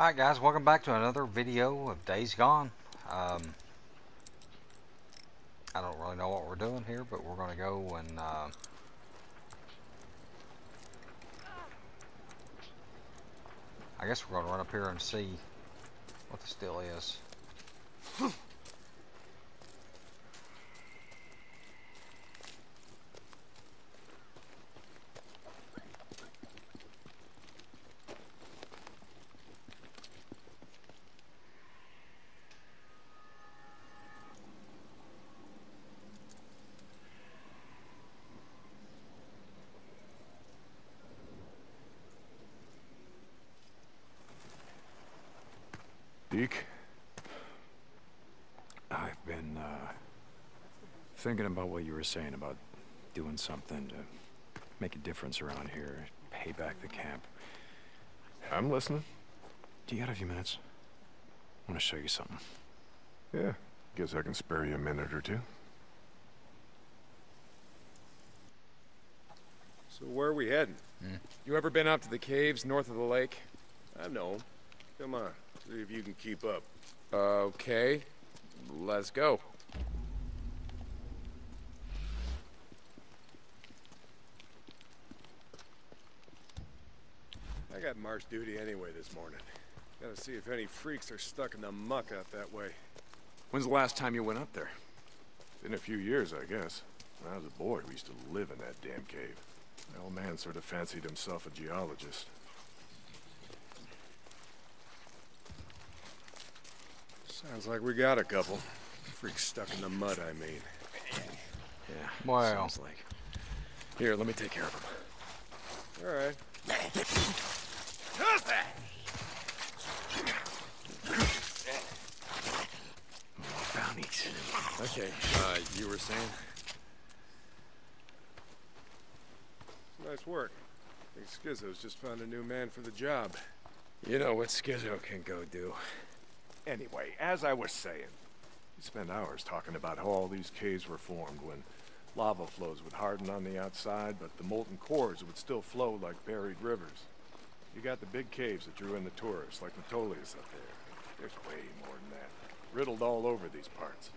Alright guys, welcome back to another video of Days Gone. Um, I don't really know what we're doing here, but we're going to go and... Uh, I guess we're going to run up here and see what this deal is. Deke, I've been uh, thinking about what you were saying about doing something to make a difference around here, pay back the camp. I'm listening. Do you got a few minutes? I want to show you something. Yeah, guess I can spare you a minute or two. So where are we heading? You ever been up to the caves north of the lake? I know. Come on, see if you can keep up. Okay, let's go. I got march duty anyway this morning. Gotta see if any freaks are stuck in the muck out that way. When's the last time you went up there? Been a few years, I guess. When I was a boy, we used to live in that damn cave. The old man sort of fancied himself a geologist. Sounds like we got a couple. Freaks stuck in the mud, I mean. Yeah, Wow. sounds like. Here, let me take care of them. All right. Bounties. Okay, uh, you were saying? Nice work. I think Skizzo's just found a new man for the job. You know what Skizzo can go do. Anyway, as I was saying, we spent hours talking about how all these caves were formed when lava flows would harden on the outside, but the molten cores would still flow like buried rivers. You got the big caves that drew in the tourists, like Metolius up there. There's way more than that. Riddled all over these parts.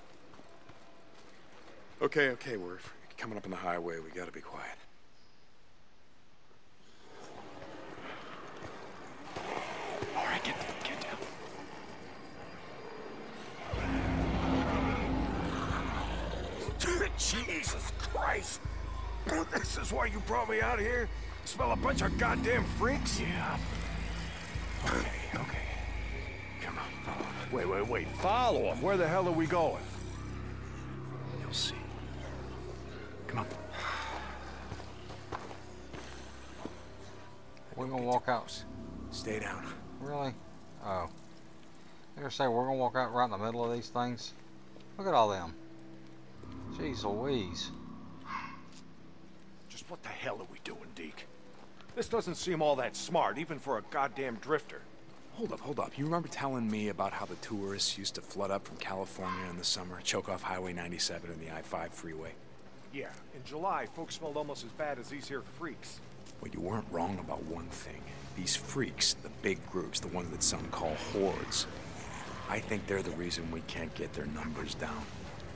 Okay, okay, we're coming up on the highway. We gotta be quiet. All right, get, get down. Jesus Christ! This is why you brought me out here? Smell a bunch of goddamn freaks? Yeah. Okay, okay. Come on, follow me. Wait, wait, wait. Follow him. Where the hell are we going? You'll see. Come on. We're going to walk out. Stay down. Really? Oh. They're say we're going to walk out right in the middle of these things? Look at all them. Jeez Louise. Just what the hell are we doing, Deke? This doesn't seem all that smart, even for a goddamn drifter. Hold up, hold up. You remember telling me about how the tourists used to flood up from California in the summer, choke off Highway 97 and the I-5 freeway? Yeah, in July, folks smelled almost as bad as these here freaks. Well, you weren't wrong about one thing. These freaks, the big groups, the ones that some call hordes, I think they're the reason we can't get their numbers down.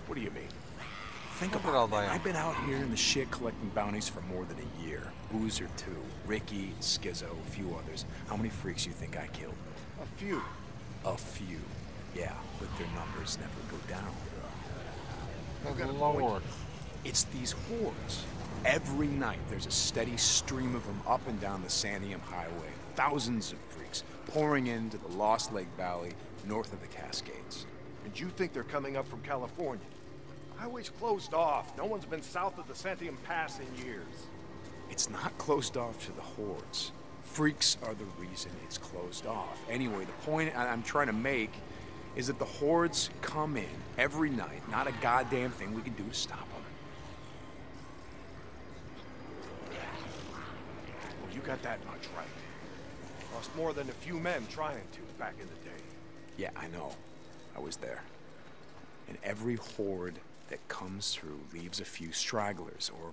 What do you mean? Think about it. man. them. I've been out here in the shit collecting bounties for more than a year. Boozer, too. Ricky, Skizzo, a few others. How many freaks you think I killed? A few. A few. Yeah, but their numbers never go down. Good lord. It's these hordes. Every night there's a steady stream of them up and down the Santiam Highway. Thousands of freaks pouring into the Lost Lake Valley north of the Cascades. And you think they're coming up from California? Highway's closed off. No one's been south of the Santiam Pass in years. It's not closed off to the hordes. Freaks are the reason it's closed off. Anyway, the point I'm trying to make is that the hordes come in every night. Not a goddamn thing we can do to stop them. Well, you got that much right. Lost more than a few men trying to back in the day. Yeah, I know. I was there. And every horde that comes through, leaves a few stragglers, or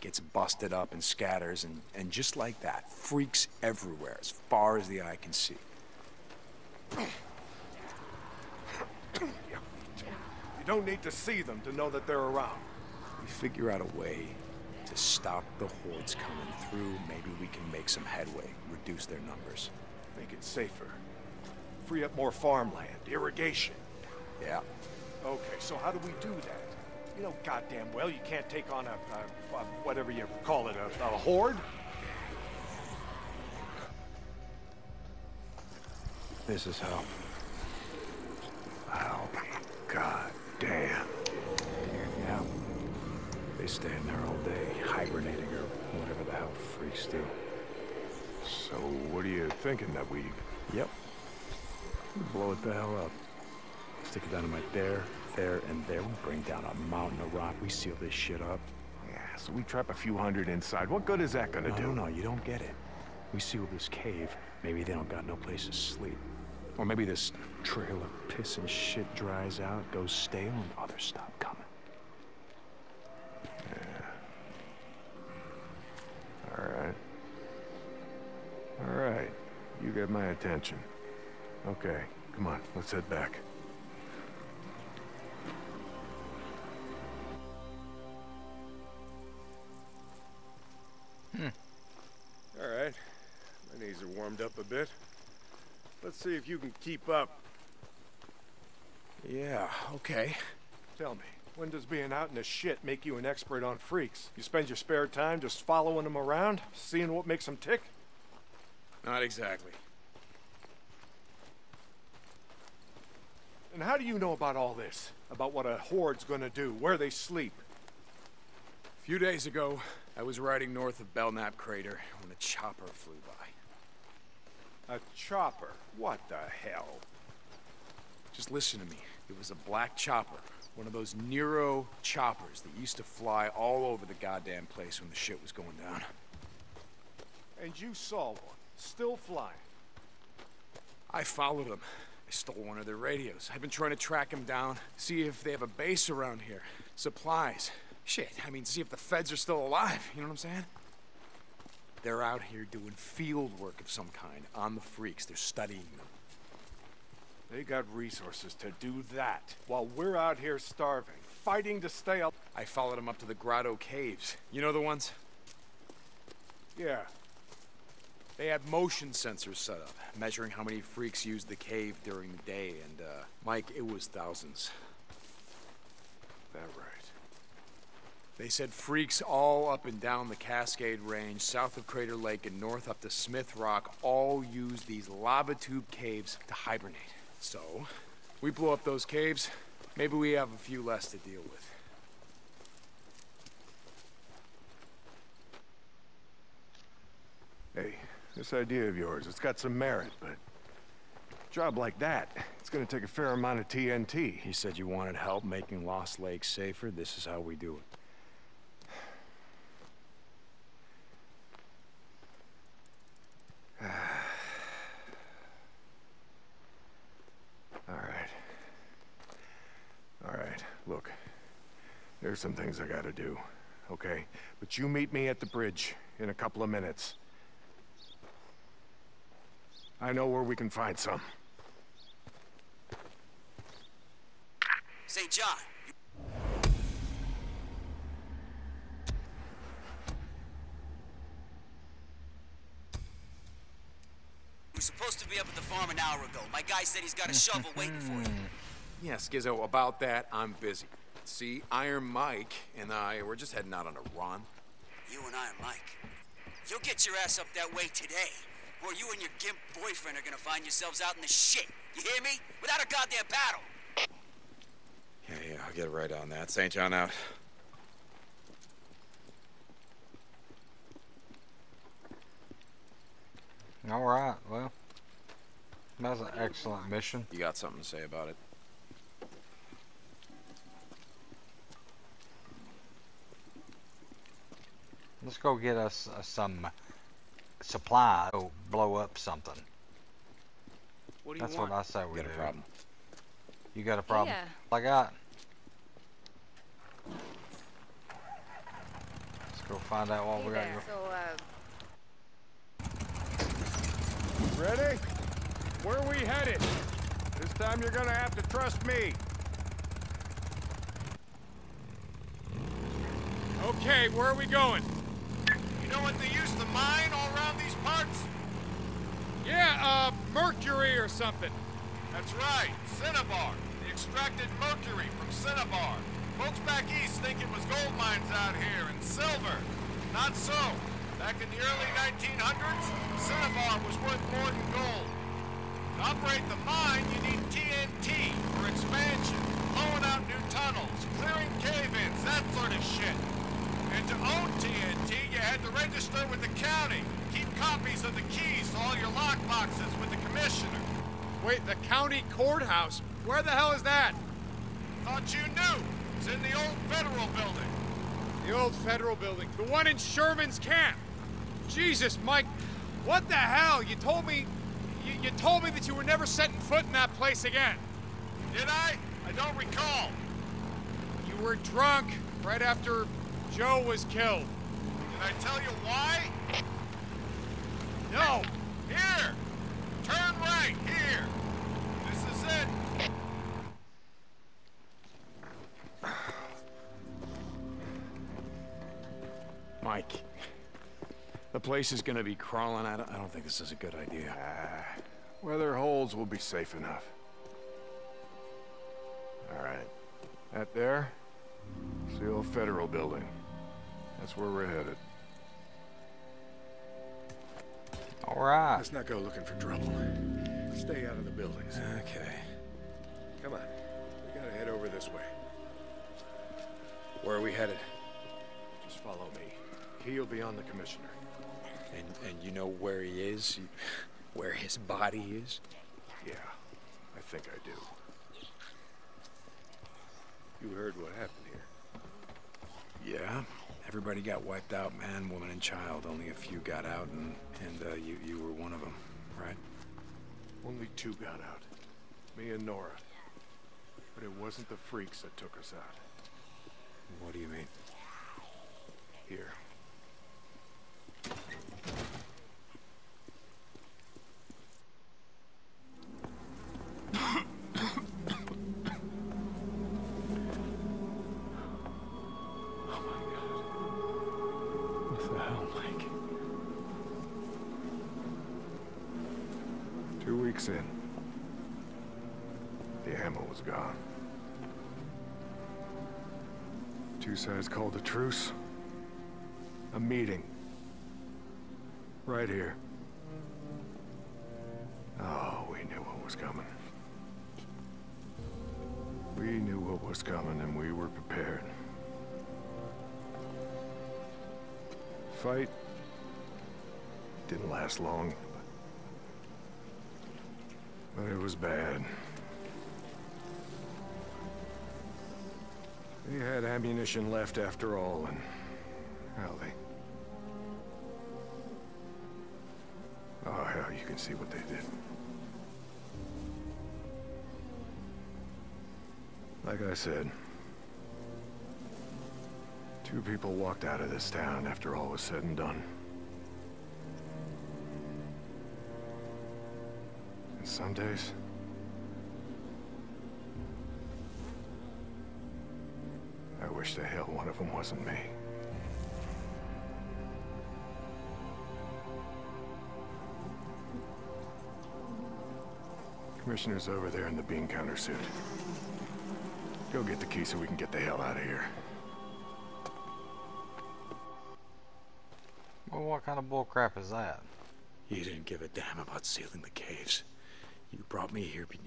gets busted up and scatters, and, and just like that, freaks everywhere as far as the eye can see. You don't need to see them to know that they're around. We figure out a way to stop the hordes coming through. Maybe we can make some headway, reduce their numbers. Make it safer. Free up more farmland, irrigation. Yeah. Okay, so how do we do that? You know goddamn well you can't take on a, a, a whatever you call it, a, a horde? This is how. I'll be oh, goddamn. Yeah. They stay in there all day, hibernating or whatever the hell freaks do. So what are you thinking that we... Yep. Blow it the hell up. Stick it dynamite there, there, and there. We bring down a mountain of rock. We seal this shit up. Yeah, so we trap a few hundred inside. What good is that gonna No, do? no, no, you don't get it. We seal this cave. Maybe they don't got no place to sleep. Or maybe this trail of piss and shit dries out, goes stale, and others stop coming. Yeah. All right. All right. You get my attention. Okay, come on, let's head back. Hmm. All right. My knees are warmed up a bit. Let's see if you can keep up. Yeah, okay. Tell me, when does being out in the shit make you an expert on freaks? You spend your spare time just following them around, seeing what makes them tick? Not exactly. And how do you know about all this? About what a horde's gonna do, where they sleep? A few days ago, I was riding north of Belknap Crater when a chopper flew by. A chopper? What the hell? Just listen to me. It was a black chopper. One of those Nero choppers that used to fly all over the goddamn place when the shit was going down. And you saw one, still flying. I followed them. I stole one of their radios. I've been trying to track them down, see if they have a base around here. Supplies. Shit, I mean, see if the feds are still alive. You know what I'm saying? They're out here doing field work of some kind on the freaks. They're studying them. They got resources to do that, while we're out here starving, fighting to stay up. I followed them up to the Grotto Caves. You know the ones? Yeah, They had motion sensors set up, measuring how many freaks used the cave during the day, and, uh, Mike, it was thousands. that right. They said freaks all up and down the Cascade Range, south of Crater Lake and north up to Smith Rock, all use these lava tube caves to hibernate. So, we blow up those caves, maybe we have a few less to deal with. Hey, this idea of yours, it's got some merit, but... a job like that, it's gonna take a fair amount of TNT. He said you wanted help making Lost Lake safer. This is how we do it. All right. All right, look. There's some things I gotta do, okay? But you meet me at the bridge in a couple of minutes. I know where we can find some. St. John. Were supposed to be up at the farm an hour ago. My guy said he's got a shovel waiting for you. Hmm. Yes, Skizzo, about that, I'm busy. See, Iron Mike and I, we're just heading out on a run. You and I, Mike. You'll get your ass up that way today, or you and your gimp boyfriend are gonna find yourselves out in the shit. You hear me? Without a goddamn battle! Yeah, yeah, I'll get right on that. St. John out. All right. Well, that's an excellent mission. You got something to say about it? Let's go get us uh, some supply. Go blow up something. What That's want? what I say we got do. A problem. You got a problem? Yeah. I got. Let's go find out what hey we got. Go. So, uh... Ready? Where are we headed? This time you're gonna have to trust me. Okay, where are we going? You know what they used to mine all around these parts? Yeah, uh, mercury or something. That's right, cinnabar. They extracted mercury from cinnabar. Folks back east think it was gold mines out here and silver. Not so. Back in the early 1900s, cinnabar was worth more than gold. To operate the mine, you need TNT for expansion, blowing out new tunnels, clearing cave-ins, that sort of shit. And to own TNT, you had to register with the county, keep copies of the keys to all your lockboxes with the commissioner. Wait, the county courthouse? Where the hell is that? Thought you knew. It's in the old federal building. The old federal building. The one in Sherman's camp. Jesus, Mike, what the hell? You told me... You, you told me that you were never setting foot in that place again. Did I? I don't recall. You were drunk right after Joe was killed. Did I tell you why? No! Here! Turn right, here! This is it. Mike, the place is gonna be crawling out. I don't think this is a good idea. Ah, weather holes will be safe enough. All right. That there? It's the old federal building. That's where we're headed. All right. Let's not go looking for trouble. Stay out of the buildings. Okay. Come on. We gotta head over this way. Where are we headed? Just follow me. He'll be on the commissioner. And and you know where he is? Where his body is? Yeah, I think I do. You heard what happened here. Yeah? Everybody got wiped out, man, woman, and child. Only a few got out, and, and uh, you, you were one of them, right? Only two got out. Me and Nora. But it wasn't the freaks that took us out. What do you mean? Here. Called a truce. A meeting. Right here. Oh, we knew what was coming. We knew what was coming and we were prepared. Fight didn't last long, but it was bad. They had ammunition left after all, and well, they. Oh hell, you can see what they did. Like I said, two people walked out of this town after all was said and done. And some days, I wish the hell one of them wasn't me. Commissioner's over there in the bean counter suit. Go get the key so we can get the hell out of here. Well, what kind of bullcrap is that? You didn't give a damn about sealing the caves. You brought me here be-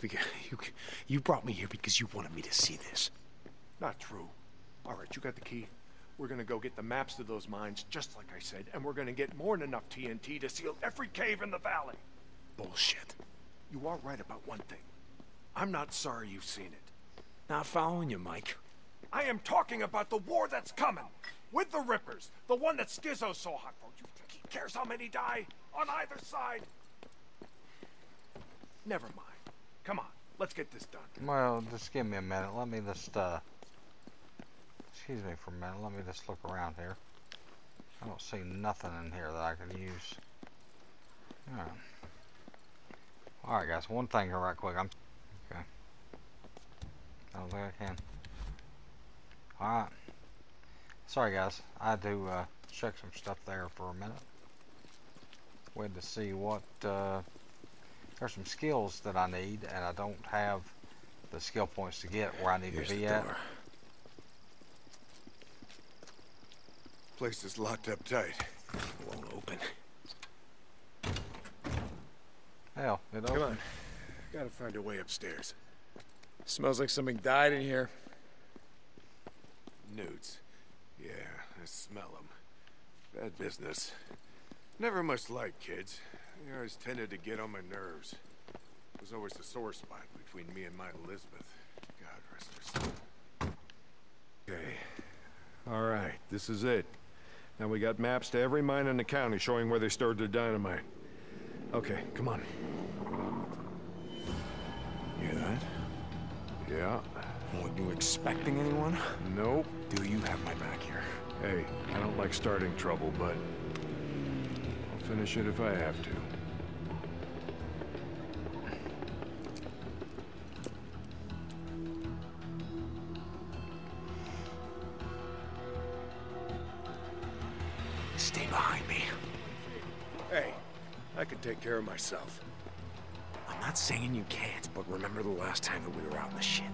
because you, you brought me here because you wanted me to see this. Not true. All right, you got the key. We're gonna go get the maps to those mines, just like I said, and we're gonna get more than enough TNT to seal every cave in the valley. Bullshit. You are right about one thing. I'm not sorry you've seen it. Not following you, Mike. I am talking about the war that's coming. With the Rippers. The one that Skizzo's so hot for. You think he cares how many die? On either side? Never mind. Come on, let's get this done. Well, just give me a minute. Let me just, uh... Excuse me for a minute. Let me just look around here. I don't see nothing in here that I could use. Alright. Alright, guys. One thing here right quick. I'm... Okay. I don't think I can. Alright. Sorry guys, I had to uh, check some stuff there for a minute. Wait to see what, uh, there's some skills that I need and I don't have the skill points to get where I need Here's to be at. door. Place is locked up tight. It Won't open. Hell, it Come opened. on. Gotta find a way upstairs. Smells like something died in here. Newts. Yeah, I smell them. Bad business. Never much like kids. They always tended to get on my nerves. It was always the sore spot between me and my Elizabeth. God rest her soul. Okay. All right, this is it. Now we got maps to every mine in the county showing where they stored their dynamite. Okay, come on. Hear that? Yeah. Were you expecting anyone? Nope. Do you have my back here? Hey, I don't like starting trouble, but I'll finish it if I have to. Care of myself. I'm not saying you can't, but remember the last time that we were out in the shit.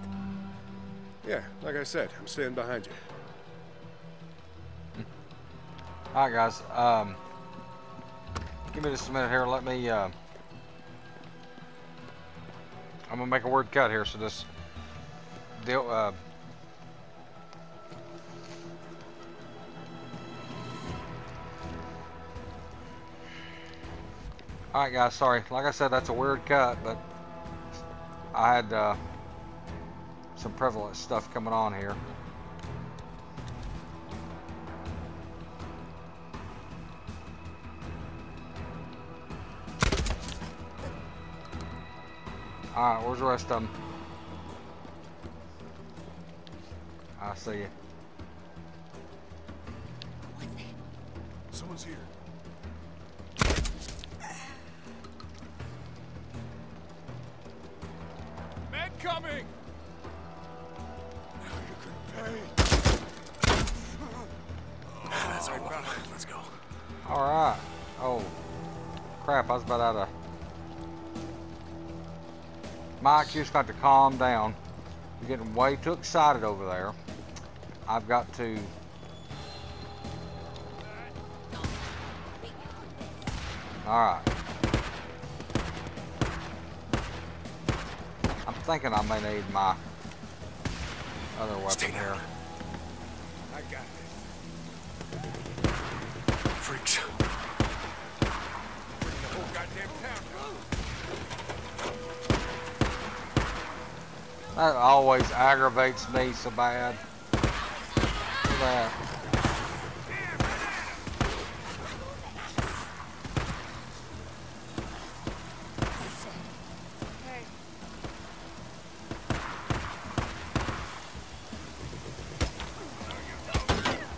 Yeah, like I said, I'm staying behind you. Alright guys, um, give me just a minute here, let me, uh, I'm gonna make a word cut here, so just deal, uh, Alright guys, sorry, like I said, that's a weird cut, but I had, uh, some prevalent stuff coming on here. Alright, where's the rest of them? I see you. Oh. Crap, I was about out of... Mike, you just got to calm down. You're getting way too excited over there. I've got to... Alright. I'm thinking I may need my other weapon Stay here. down. I got this. Freaks. The whole goddamn town. That always aggravates me so bad. Look at that.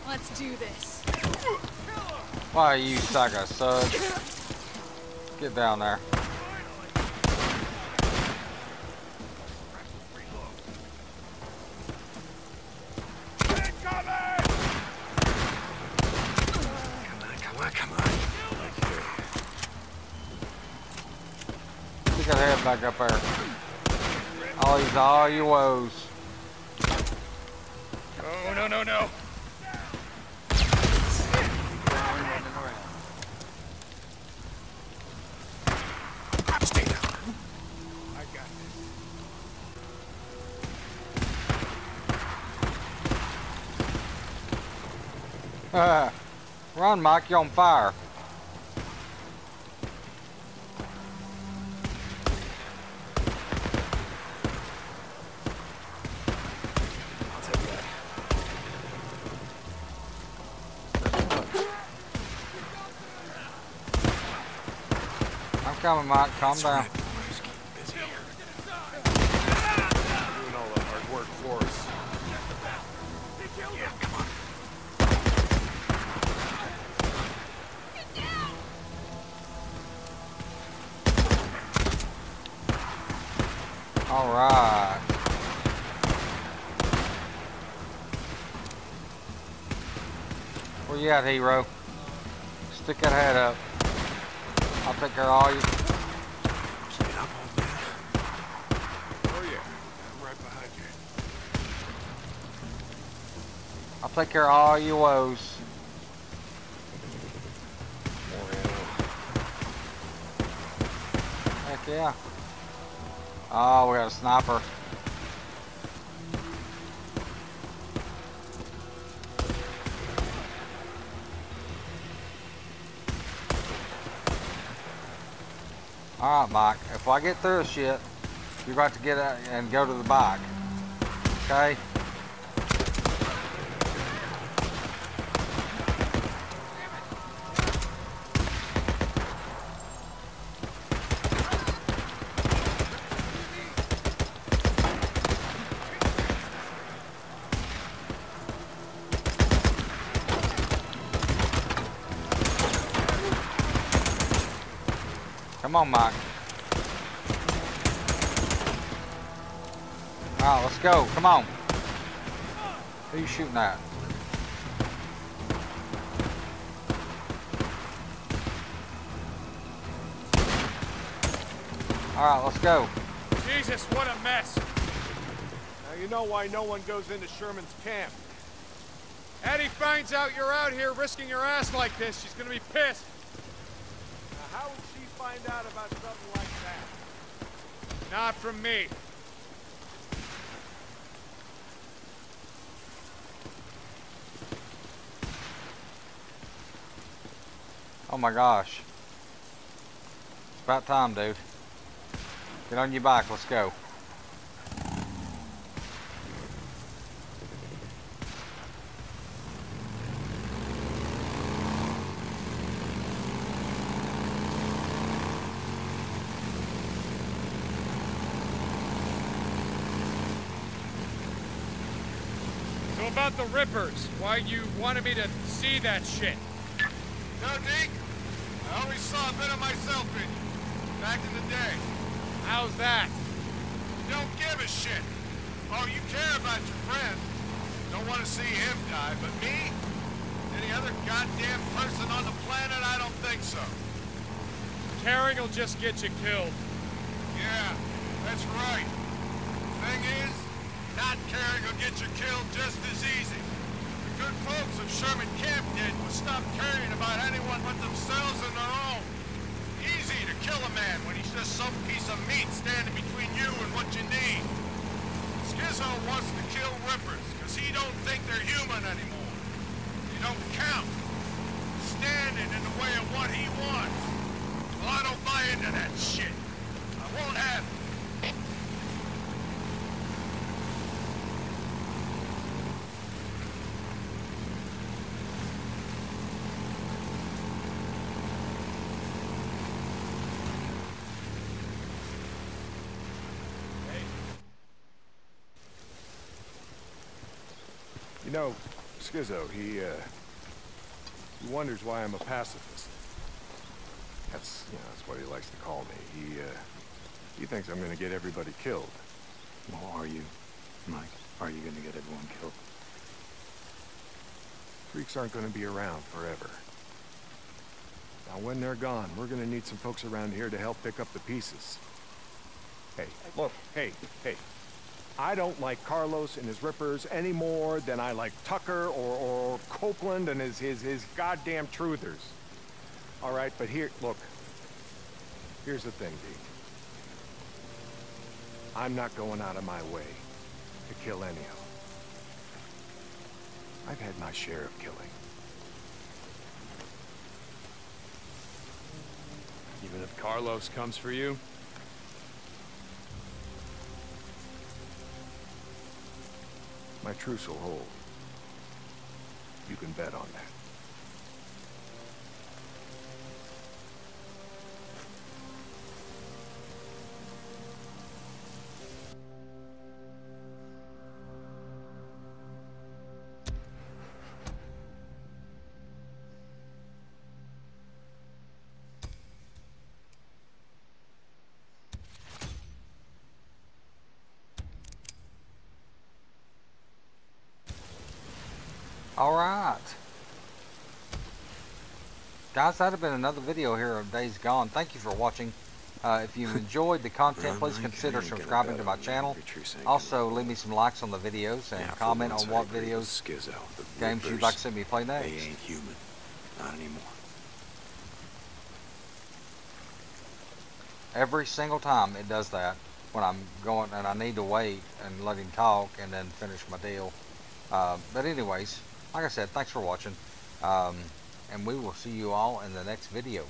Let's do this. Why you sack of suds? Get down there. Back up there. All these all your woes. Oh, no, no, no. Stay down. I got this. Uh, Run, Mike, you're on fire. I'll take that. I'm coming, Mike. Calm That's down. right, Where you at, hero? Stick that head up. I'll take care of all you. Get up, old man. Oh yeah, I'm right behind you. I'll take care of all your woes. Heck yeah. Oh, we got a sniper. Mike. If I get through shit, you're going to get out and go to the bike. Okay? Come on, Mike. Let's go. Come on. Who you shooting at? Alright, let's go. Jesus, what a mess. Now you know why no one goes into Sherman's camp. Eddie finds out you're out here risking your ass like this, she's gonna be pissed. Now how would she find out about something like that? Not from me. My gosh. It's about time, dude. Get on your bike, let's go. So about the Rippers, why you wanted me to see that shit? No, Deke. I always saw a bit of myself in you. Back in the day. How's that? Don't give a shit. Oh, you care about your friend. Don't want to see him die, but me? Any other goddamn person on the planet? I don't think so. Caring will just get you killed. Yeah, that's right. Thing is, not caring will get you killed just as easy. Good folks of Sherman Camp did was stop caring about anyone but themselves and their own. Easy to kill a man when he's just some piece of meat standing between you and what you need. Skizzo wants to kill Rippers because he don't think they're human anymore. They don't count. Standing in the way of what he wants. Well, I don't buy into that shit. I won't have it. You know, Skizzo, he, uh, he wonders why I'm a pacifist. That's, you know, that's what he likes to call me. He, uh, he thinks I'm gonna get everybody killed. Well, are you, Mike? Are you gonna get everyone killed? Freaks aren't gonna be around forever. Now, when they're gone, we're gonna need some folks around here to help pick up the pieces. Hey, look, hey, hey. I don't like Carlos and his rippers any more than I like Tucker or, or Copeland and his, his, his goddamn truthers. All right, but here, look. Here's the thing, Deke. I'm not going out of my way to kill Ennio. I've had my share of killing. Even if Carlos comes for you? My truce will hold. You can bet on that. All right. guys, that have been another video here of Days Gone. Thank you for watching. Uh, if you've enjoyed the content, please consider subscribing to my channel. Also, leave me some likes on the videos and comment on what videos, games you'd like to see me play next. They ain't human. Not anymore. Every single time it does that when I'm going and I need to wait and let him talk and then finish my deal. Uh, but anyways, like I said, thanks for watching. Um, and we will see you all in the next video.